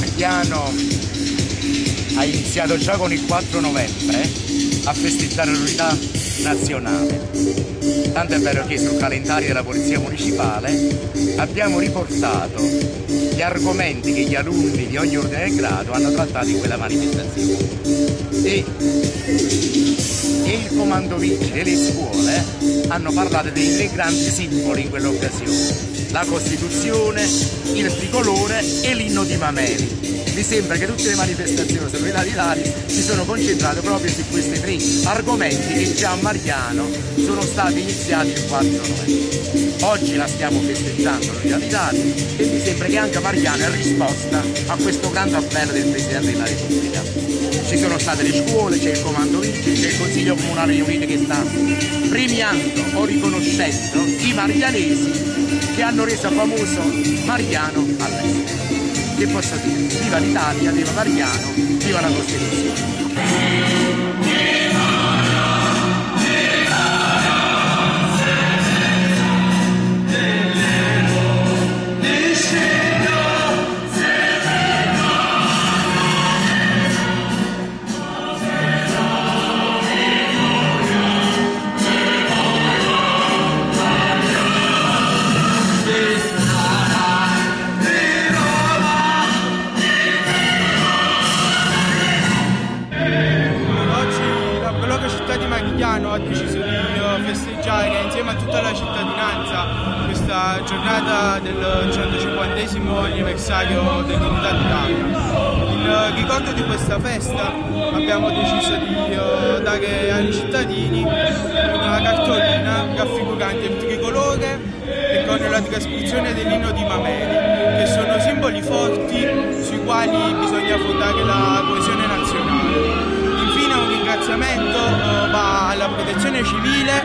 Marchiano ha iniziato già con il 4 novembre a festeggiare l'unità nazionale. Tanto è vero che sul calendario della Polizia Municipale abbiamo riportato gli argomenti che gli alunni di ogni ordine e grado hanno trattato in quella manifestazione. E, il comando vigili e le scuole hanno parlato dei tre grandi simboli in quell'occasione. La Costituzione, il tricolore e l'inno di Mameli mi sembra che tutte le manifestazioni sull'unità d'Italia si sono concentrate proprio su questi tre argomenti che già a Mariano sono stati iniziati il 4 novembre. Oggi la stiamo festeggiando l'unità d'Italia e mi sembra che anche Mariano è risposta a questo grande appello del Presidente della Repubblica. Ci sono state le scuole, c'è il comando vigili, c'è il Consiglio Comunale Riunito che sta premiando o riconoscendo i marianesi che hanno reso famoso Mariano all'estero che posso dire? Viva l'Italia, viva Mariano, viva la Costituzione! Festeggiare insieme a tutta la cittadinanza questa giornata del 150 anniversario dell'Unità d'Italia. In eh, ricordo di questa festa abbiamo deciso di eh, dare ai cittadini una cartolina raffigurante il tricolore e con la trascrizione dell'inno di Mameli, che sono simboli forti sui quali bisogna fondare la coesione nazionale ringraziamento eh, va alla protezione civile,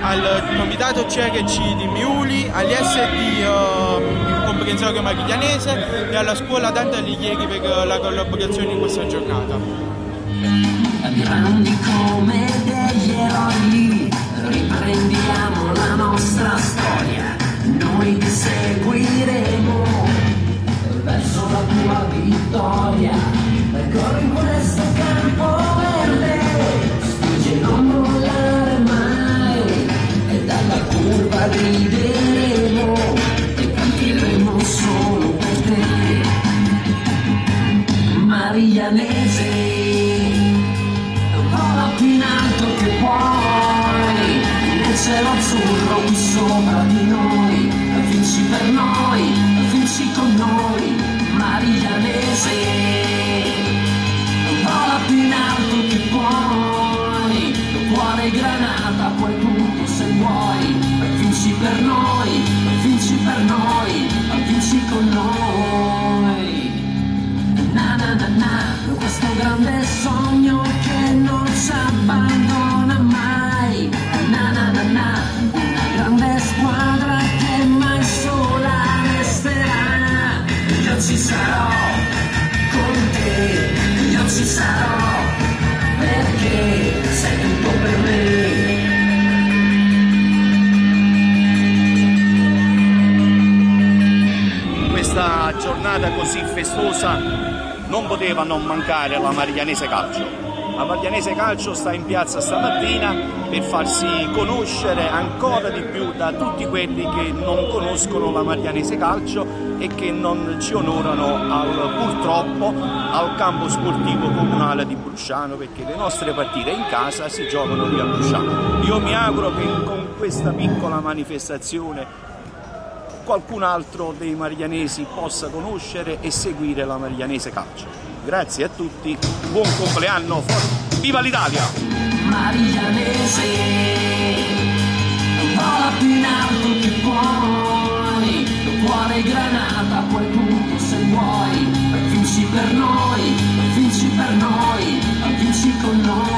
al comitato CRC di Miuli, agli SD eh, comprensorio mariglianese e alla scuola Dante Alighieri per la collaborazione in questa giornata. Grandi come degli eroi, riprendiamo cielo azzurro qui sopra di noi. Vinci per noi vinci con noi Marianese vola più in alto che puoi cuore granata, puoi tutto se vuoi, vinci per noi, vinci per noi, vinci con noi. Na na na na, questo grande sogno In questa giornata così festosa non poteva non mancare la Marianese Calcio. La Marianese Calcio sta in piazza stamattina per farsi conoscere ancora di più da tutti quelli che non conoscono la Marianese Calcio e che non ci onorano al, purtroppo al campo sportivo comunale di Brusciano perché le nostre partite in casa si giocano lì a Brusciano. Io mi auguro che con questa piccola manifestazione qualcun altro dei marianesi possa conoscere e seguire la Marianese Calcio. Grazie a tutti, buon compleanno, viva l'Italia! Marianese, vola più in alto che puoi, cuore granata, puoi tutto se vuoi, vinci per noi, vinci per noi, vinci con noi.